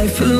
life alone.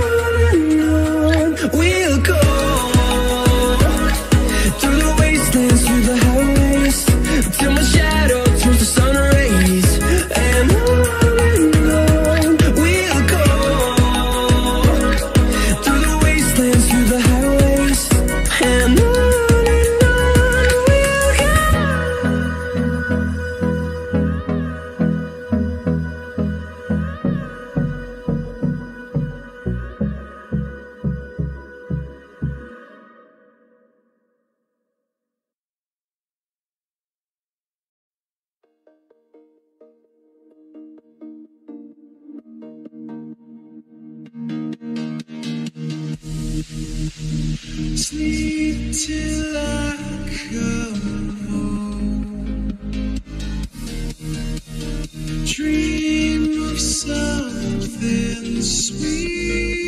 Sleep till I come home. Dream of something sweet.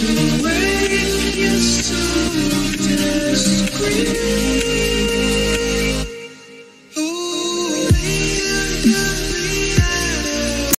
to wait is so discreet.